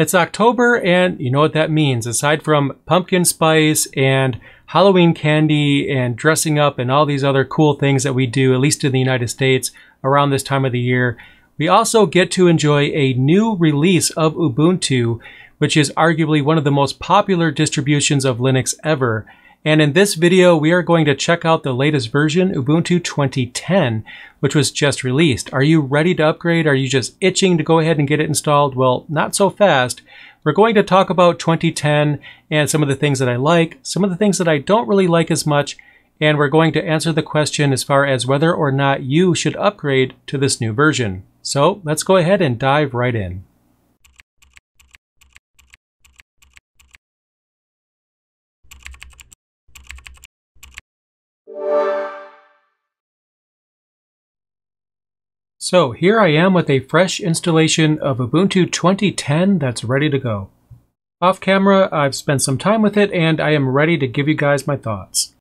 It's October, and you know what that means. Aside from pumpkin spice and Halloween candy and dressing up and all these other cool things that we do, at least in the United States, around this time of the year, we also get to enjoy a new release of Ubuntu, which is arguably one of the most popular distributions of Linux ever. And in this video, we are going to check out the latest version, Ubuntu 2010, which was just released. Are you ready to upgrade? Are you just itching to go ahead and get it installed? Well, not so fast. We're going to talk about 2010 and some of the things that I like, some of the things that I don't really like as much, and we're going to answer the question as far as whether or not you should upgrade to this new version. So let's go ahead and dive right in. So here I am with a fresh installation of Ubuntu 2010 that's ready to go. Off camera, I've spent some time with it and I am ready to give you guys my thoughts.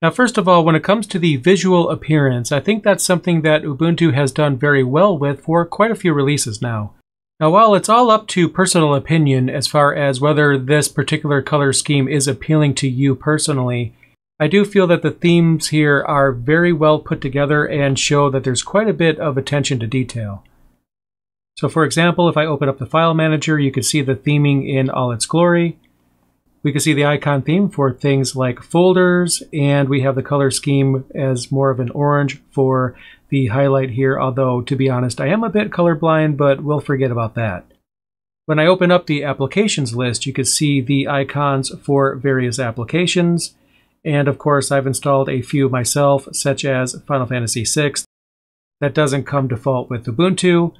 Now first of all, when it comes to the visual appearance, I think that's something that Ubuntu has done very well with for quite a few releases now. Now while it's all up to personal opinion as far as whether this particular color scheme is appealing to you personally, I do feel that the themes here are very well put together and show that there's quite a bit of attention to detail. So for example, if I open up the file manager, you can see the theming in all its glory. We can see the icon theme for things like folders, and we have the color scheme as more of an orange for the highlight here, although to be honest, I am a bit colorblind, but we'll forget about that. When I open up the applications list, you can see the icons for various applications, and of course, I've installed a few myself, such as Final Fantasy VI. That doesn't come default with Ubuntu.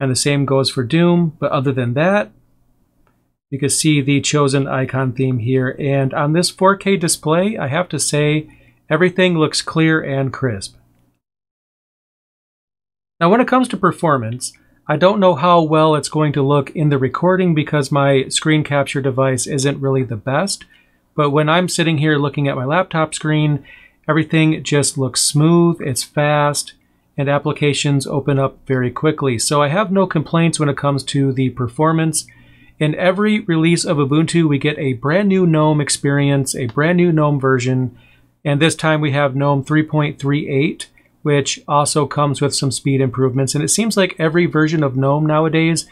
And the same goes for Doom. But other than that, you can see the chosen icon theme here. And on this 4K display, I have to say, everything looks clear and crisp. Now, when it comes to performance, I don't know how well it's going to look in the recording because my screen capture device isn't really the best. But when I'm sitting here looking at my laptop screen, everything just looks smooth, it's fast, and applications open up very quickly. So I have no complaints when it comes to the performance. In every release of Ubuntu, we get a brand new GNOME experience, a brand new GNOME version, and this time we have GNOME 3.38, which also comes with some speed improvements. And it seems like every version of GNOME nowadays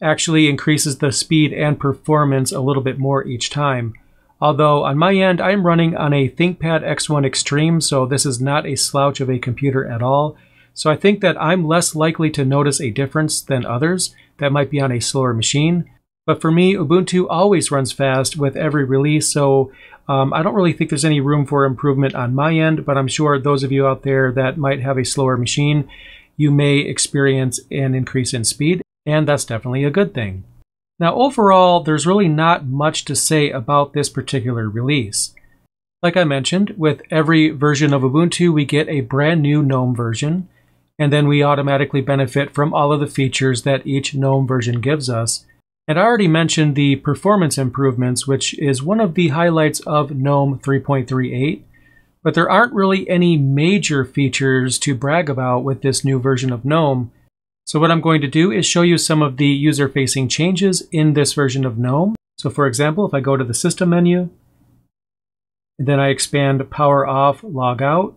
actually increases the speed and performance a little bit more each time. Although on my end, I'm running on a ThinkPad X1 Extreme, so this is not a slouch of a computer at all. So I think that I'm less likely to notice a difference than others that might be on a slower machine. But for me, Ubuntu always runs fast with every release, so um, I don't really think there's any room for improvement on my end, but I'm sure those of you out there that might have a slower machine, you may experience an increase in speed, and that's definitely a good thing. Now overall, there's really not much to say about this particular release. Like I mentioned, with every version of Ubuntu, we get a brand new GNOME version, and then we automatically benefit from all of the features that each GNOME version gives us. And I already mentioned the performance improvements, which is one of the highlights of GNOME 3.38, but there aren't really any major features to brag about with this new version of GNOME, so what I'm going to do is show you some of the user-facing changes in this version of GNOME. So for example, if I go to the System menu, and then I expand Power Off, Log Out,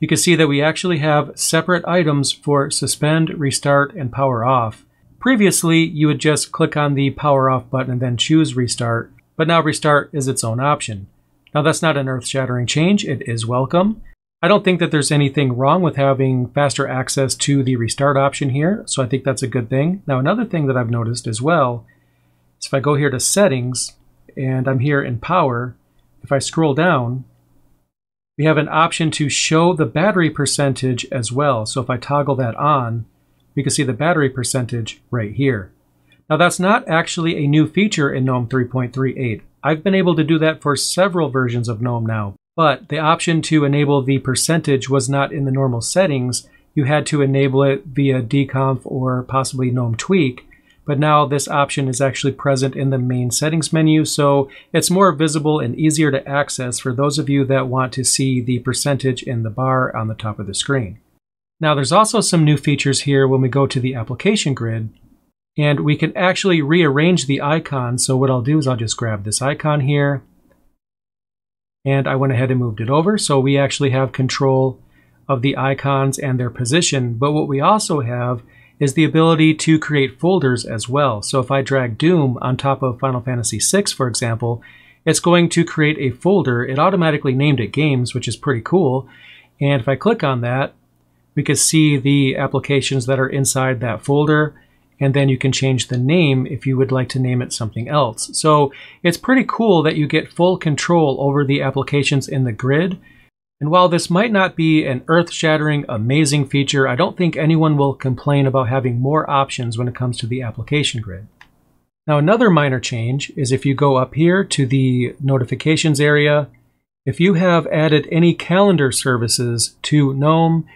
you can see that we actually have separate items for Suspend, Restart, and Power Off. Previously, you would just click on the Power Off button and then choose Restart, but now Restart is its own option. Now that's not an earth-shattering change, it is welcome. I don't think that there's anything wrong with having faster access to the restart option here, so I think that's a good thing. Now another thing that I've noticed as well is if I go here to settings and I'm here in power, if I scroll down, we have an option to show the battery percentage as well. So if I toggle that on, we can see the battery percentage right here. Now that's not actually a new feature in GNOME 3.38. I've been able to do that for several versions of GNOME now, but the option to enable the percentage was not in the normal settings. You had to enable it via dconf or possibly GNOME tweak. But now this option is actually present in the main settings menu, so it's more visible and easier to access for those of you that want to see the percentage in the bar on the top of the screen. Now there's also some new features here when we go to the application grid. And we can actually rearrange the icon. So what I'll do is I'll just grab this icon here. And I went ahead and moved it over. So we actually have control of the icons and their position. But what we also have is the ability to create folders as well. So if I drag Doom on top of Final Fantasy VI, for example, it's going to create a folder. It automatically named it Games, which is pretty cool. And if I click on that, we can see the applications that are inside that folder. And then you can change the name if you would like to name it something else. So it's pretty cool that you get full control over the applications in the grid and while this might not be an earth shattering, amazing feature, I don't think anyone will complain about having more options when it comes to the application grid. Now, another minor change is if you go up here to the notifications area, if you have added any calendar services to GNOME,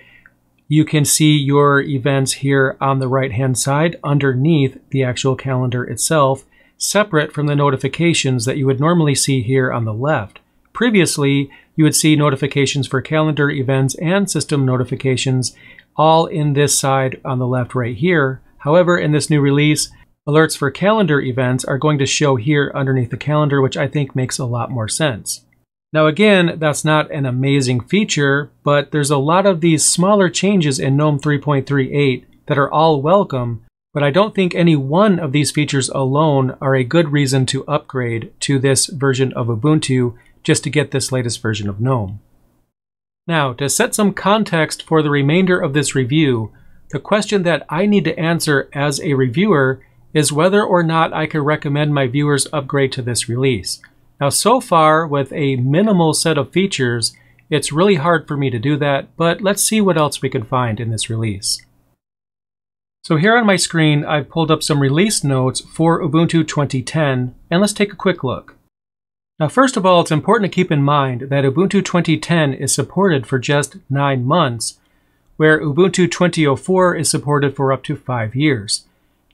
you can see your events here on the right hand side underneath the actual calendar itself, separate from the notifications that you would normally see here on the left. Previously, you would see notifications for calendar events and system notifications all in this side on the left right here. However, in this new release, alerts for calendar events are going to show here underneath the calendar, which I think makes a lot more sense. Now again, that's not an amazing feature, but there's a lot of these smaller changes in GNOME 3.38 that are all welcome, but I don't think any one of these features alone are a good reason to upgrade to this version of Ubuntu just to get this latest version of GNOME. Now, to set some context for the remainder of this review, the question that I need to answer as a reviewer is whether or not I could recommend my viewers upgrade to this release. Now, so far, with a minimal set of features, it's really hard for me to do that, but let's see what else we can find in this release. So here on my screen, I've pulled up some release notes for Ubuntu 2010, and let's take a quick look. Now, first of all, it's important to keep in mind that Ubuntu 2010 is supported for just nine months, where Ubuntu 2004 is supported for up to five years.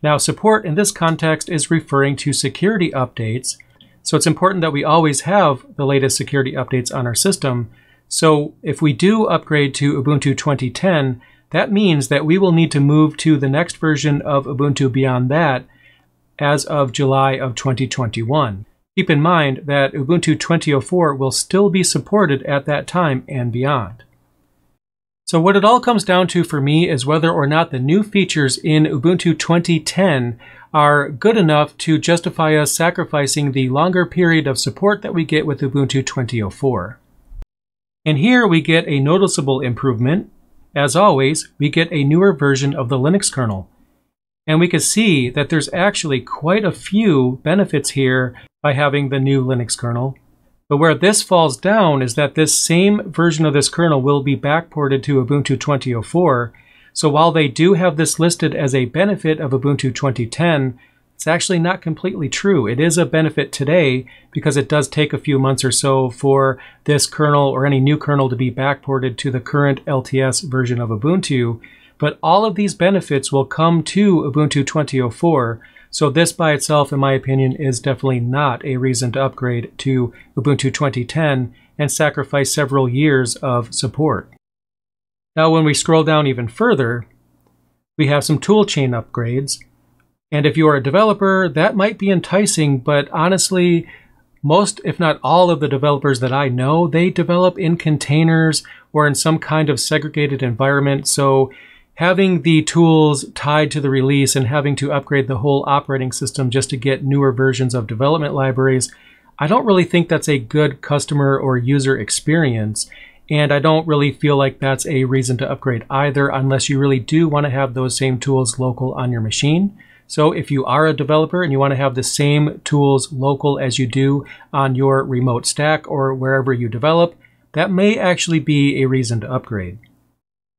Now, support in this context is referring to security updates, so it's important that we always have the latest security updates on our system. So if we do upgrade to Ubuntu 2010, that means that we will need to move to the next version of Ubuntu beyond that as of July of 2021. Keep in mind that Ubuntu 2004 will still be supported at that time and beyond. So what it all comes down to for me is whether or not the new features in Ubuntu 2010 are good enough to justify us sacrificing the longer period of support that we get with Ubuntu 2004. And here we get a noticeable improvement. As always, we get a newer version of the Linux kernel. And we can see that there's actually quite a few benefits here by having the new Linux kernel. But where this falls down is that this same version of this kernel will be backported to Ubuntu 2004. So while they do have this listed as a benefit of Ubuntu 2010, it's actually not completely true. It is a benefit today because it does take a few months or so for this kernel or any new kernel to be backported to the current LTS version of Ubuntu. But all of these benefits will come to Ubuntu 2004 so this by itself, in my opinion, is definitely not a reason to upgrade to Ubuntu 2010 and sacrifice several years of support. Now when we scroll down even further, we have some toolchain upgrades. And if you are a developer, that might be enticing, but honestly, most, if not all of the developers that I know, they develop in containers or in some kind of segregated environment. So having the tools tied to the release and having to upgrade the whole operating system just to get newer versions of development libraries, I don't really think that's a good customer or user experience. And I don't really feel like that's a reason to upgrade either, unless you really do want to have those same tools local on your machine. So if you are a developer and you want to have the same tools local as you do on your remote stack or wherever you develop, that may actually be a reason to upgrade.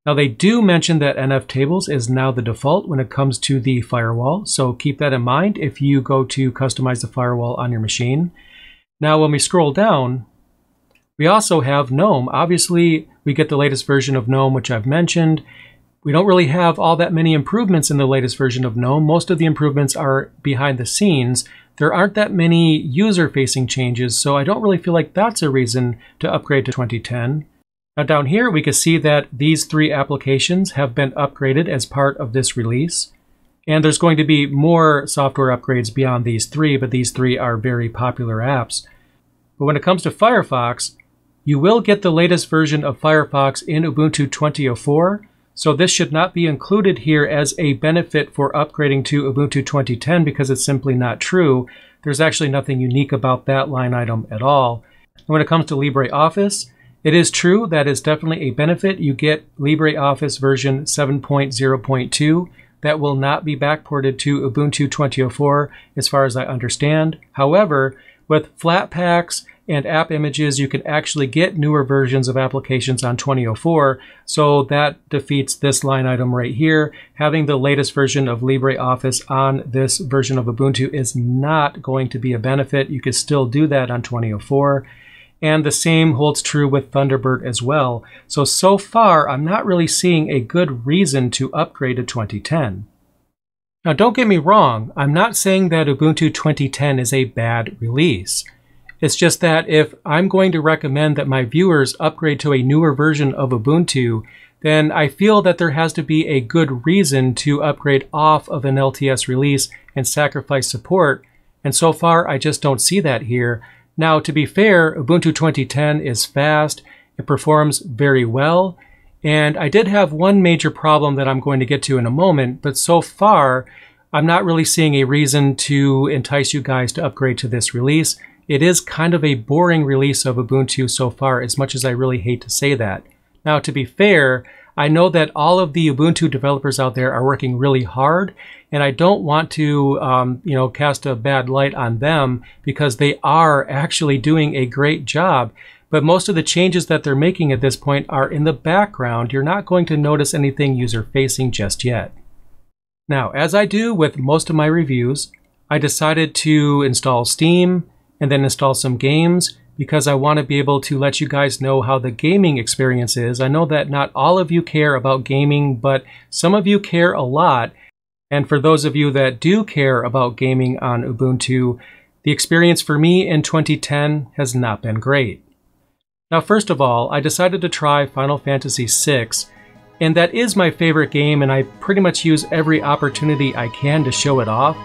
Now they do mention that NF tables is now the default when it comes to the firewall, so keep that in mind if you go to customize the firewall on your machine. Now when we scroll down, we also have GNOME. Obviously, we get the latest version of GNOME, which I've mentioned. We don't really have all that many improvements in the latest version of GNOME. Most of the improvements are behind the scenes. There aren't that many user-facing changes, so I don't really feel like that's a reason to upgrade to 2010. Now down here, we can see that these three applications have been upgraded as part of this release. And there's going to be more software upgrades beyond these three, but these three are very popular apps. But when it comes to Firefox, you will get the latest version of Firefox in Ubuntu 2004, so this should not be included here as a benefit for upgrading to Ubuntu 2010 because it's simply not true. There's actually nothing unique about that line item at all. And when it comes to LibreOffice, it is true that is definitely a benefit. You get LibreOffice version 7.0.2 that will not be backported to Ubuntu 2004 as far as I understand. However, with Flatpaks and app images, you can actually get newer versions of applications on 2004. So that defeats this line item right here. Having the latest version of LibreOffice on this version of Ubuntu is not going to be a benefit. You could still do that on 2004. And the same holds true with Thunderbird as well. So, so far, I'm not really seeing a good reason to upgrade to 2010. Now, don't get me wrong, I'm not saying that Ubuntu 2010 is a bad release. It's just that if I'm going to recommend that my viewers upgrade to a newer version of Ubuntu, then I feel that there has to be a good reason to upgrade off of an LTS release and sacrifice support. And so far, I just don't see that here. Now, to be fair, Ubuntu 2010 is fast, it performs very well, and I did have one major problem that I'm going to get to in a moment, but so far, I'm not really seeing a reason to entice you guys to upgrade to this release. It is kind of a boring release of Ubuntu so far, as much as I really hate to say that. Now, to be fair, I know that all of the Ubuntu developers out there are working really hard, and I don't want to, um, you know, cast a bad light on them because they are actually doing a great job. But most of the changes that they're making at this point are in the background. You're not going to notice anything user-facing just yet. Now, as I do with most of my reviews, I decided to install Steam, and then install some games because I want to be able to let you guys know how the gaming experience is. I know that not all of you care about gaming, but some of you care a lot. And for those of you that do care about gaming on Ubuntu, the experience for me in 2010 has not been great. Now, first of all, I decided to try Final Fantasy VI, and that is my favorite game, and I pretty much use every opportunity I can to show it off.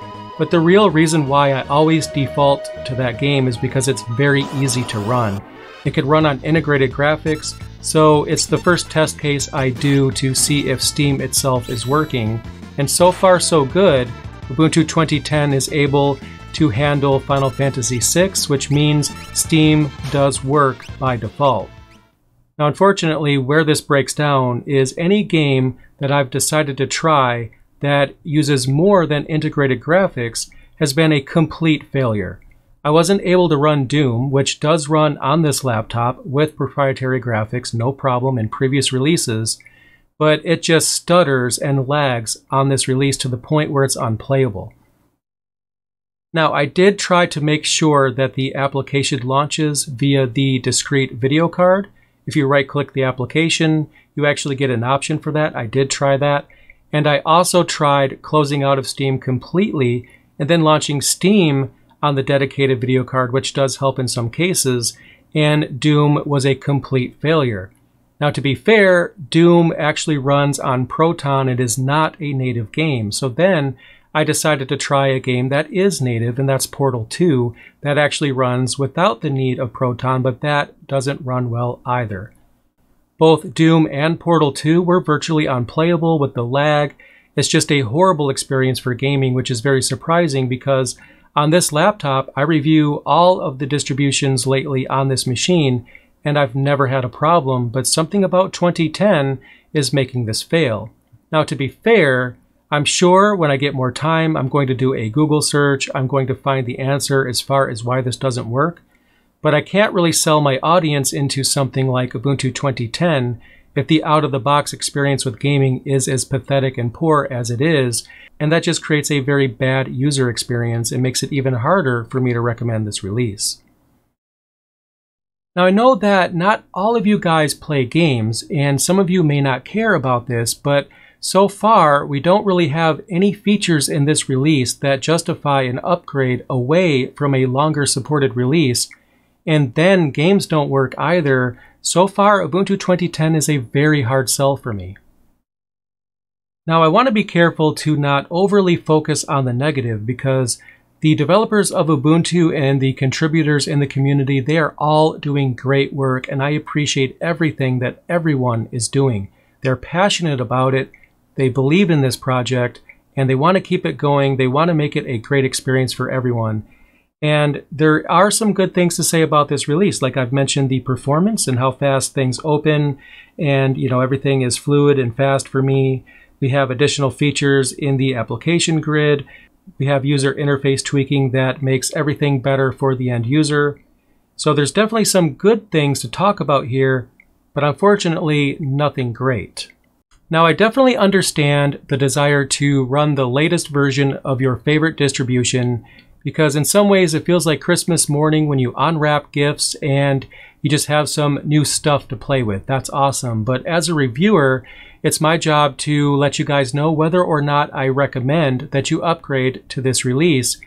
But the real reason why I always default to that game is because it's very easy to run. It can run on integrated graphics, so it's the first test case I do to see if Steam itself is working. And so far so good, Ubuntu 2010 is able to handle Final Fantasy VI, which means Steam does work by default. Now unfortunately, where this breaks down is any game that I've decided to try that uses more than integrated graphics has been a complete failure. I wasn't able to run Doom, which does run on this laptop with proprietary graphics, no problem in previous releases, but it just stutters and lags on this release to the point where it's unplayable. Now, I did try to make sure that the application launches via the discrete video card. If you right click the application, you actually get an option for that. I did try that. And I also tried closing out of Steam completely and then launching Steam on the dedicated video card, which does help in some cases, and Doom was a complete failure. Now, to be fair, Doom actually runs on Proton. It is not a native game. So then I decided to try a game that is native, and that's Portal 2, that actually runs without the need of Proton, but that doesn't run well either. Both Doom and Portal 2 were virtually unplayable with the lag. It's just a horrible experience for gaming, which is very surprising because on this laptop, I review all of the distributions lately on this machine, and I've never had a problem, but something about 2010 is making this fail. Now, to be fair, I'm sure when I get more time, I'm going to do a Google search. I'm going to find the answer as far as why this doesn't work. But I can't really sell my audience into something like Ubuntu 2010 if the out of the box experience with gaming is as pathetic and poor as it is, and that just creates a very bad user experience and makes it even harder for me to recommend this release. Now, I know that not all of you guys play games, and some of you may not care about this, but so far we don't really have any features in this release that justify an upgrade away from a longer supported release and then games don't work either. So far, Ubuntu 2010 is a very hard sell for me. Now, I want to be careful to not overly focus on the negative because the developers of Ubuntu and the contributors in the community, they are all doing great work, and I appreciate everything that everyone is doing. They're passionate about it, they believe in this project, and they want to keep it going. They want to make it a great experience for everyone. And there are some good things to say about this release. Like I've mentioned the performance and how fast things open and you know everything is fluid and fast for me. We have additional features in the application grid. We have user interface tweaking that makes everything better for the end user. So there's definitely some good things to talk about here, but unfortunately nothing great. Now I definitely understand the desire to run the latest version of your favorite distribution because in some ways it feels like Christmas morning when you unwrap gifts and you just have some new stuff to play with. That's awesome. But as a reviewer, it's my job to let you guys know whether or not I recommend that you upgrade to this release.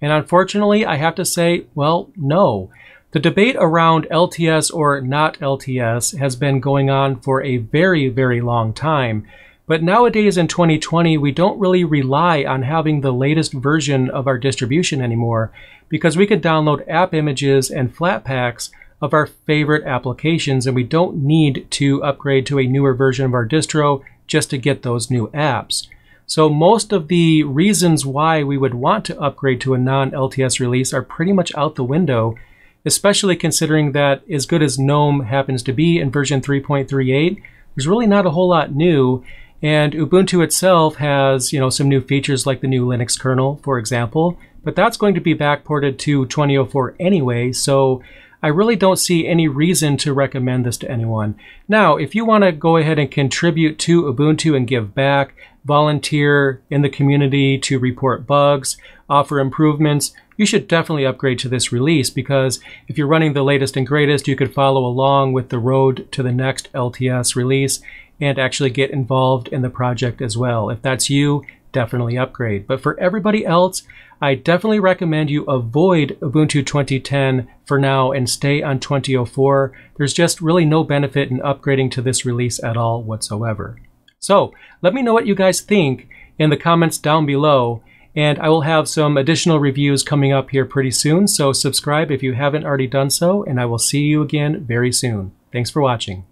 And unfortunately, I have to say, well, no. The debate around LTS or not LTS has been going on for a very, very long time. But nowadays in 2020, we don't really rely on having the latest version of our distribution anymore because we can download app images and Flatpaks of our favorite applications and we don't need to upgrade to a newer version of our distro just to get those new apps. So most of the reasons why we would want to upgrade to a non-LTS release are pretty much out the window, especially considering that as good as GNOME happens to be in version 3.38, there's really not a whole lot new and Ubuntu itself has, you know, some new features like the new Linux kernel, for example, but that's going to be backported to 2004 anyway, so I really don't see any reason to recommend this to anyone. Now, if you want to go ahead and contribute to Ubuntu and give back, volunteer in the community to report bugs, offer improvements, you should definitely upgrade to this release because if you're running the latest and greatest, you could follow along with the road to the next LTS release and actually get involved in the project as well. If that's you, definitely upgrade. But for everybody else, I definitely recommend you avoid Ubuntu 2010 for now and stay on 2004. There's just really no benefit in upgrading to this release at all whatsoever. So let me know what you guys think in the comments down below. And I will have some additional reviews coming up here pretty soon. So subscribe if you haven't already done so. And I will see you again very soon. Thanks for watching.